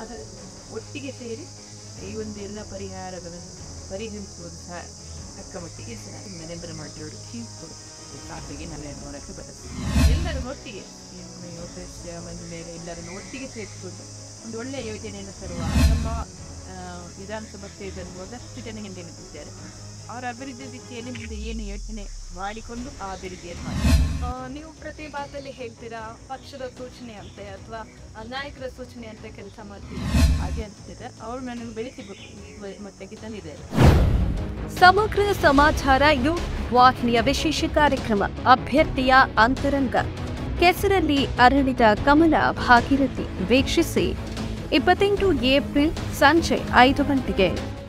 ಅದು ಒಟ್ಟಿಗೆ ಸೇರಿ ಈ ಒಂದು ಎಲ್ಲ ಪರಿಹಾರಗಳನ್ನು ಪರಿಹರಿಸುವಂತಹ ಸಹ ತಕ್ಕ ಮಟ್ಟಿಗೆ ನರೇಂದ್ರ ಮಾಡಿರೋರು ಕೀರ್ತು ಕಾಪಿಗೆ ನಾನು ನೋಡೋಕ್ಕೆ ಬರುತ್ತೆ ಎಲ್ಲರೂ ಒಟ್ಟಿಗೆ ಯೋಗ ಮಂದಿ ಮೇಲೆ ಎಲ್ಲರನ್ನು ಒಟ್ಟಿಗೆ ಸೇರಿಸಿಕೊಂಡು ಒಂದು ಒಳ್ಳೆಯ ಯೋಜನೆಯನ್ನು ತರುವ ನಮ್ಮ ವಿಧಾನಸಭಾ ಸೇರಿದಂತೆ ಒಂದಷ್ಟು ಜನ ಹಿಂದೆ ನಿಂತಿದ್ದಾರೆ ಅವರ ಅಭಿವೃದ್ಧಿ ದಿಕ್ಕಿಯಲ್ಲಿ ಮುಂದೆ ಏನು ಯೋಚನೆ ಮಾಡಿಕೊಂಡು ಆ ಅಭಿವೃದ್ಧಿಯನ್ನು ಮಾಡಿ ನೀವು ಪ್ರತಿ ಭಾಗದಲ್ಲಿ ಹೇಳ್ತೀರಾ? ಪಕ್ಷದ ಸೂಚನೆ ಅಂತ ಅಥವಾ ನಾಯಕರ ಸೂಚನೆ ಅಂತ ಕೆಲಸ ಮಾಡ್ತೀವಿ ಹಾಗೆ ಅನಿಸ್ತಿದೆ ಅವರು ನನಗೆ ಬೆಳೆಸಿ ಮಟ್ಟಕ್ಕೆ ತಂದಿದ್ದಾರೆ. ಸಮಗ್ರ ಸಮಾಚಾರ ಯು ವಾಹಿನಿಯ ವಿಶೇಷ ಕಾರ್ಯಕ್ರಮ ಅಭ್ಯರ್ಥಿಯ ಅಂತರಂಗ. ಕೆಸರಲ್ಲಿ ಅರಳಿದ ಕಮಲ ಭಾಗೀರಥಿ ವೀಕ್ಷಿಸಿ. ಇಪ್ಪತ್ತೆಂಟು ಏಪ್ರಿಲ್ ಸಂಜೆ ಐದು ಗಂಟೆಗೆ.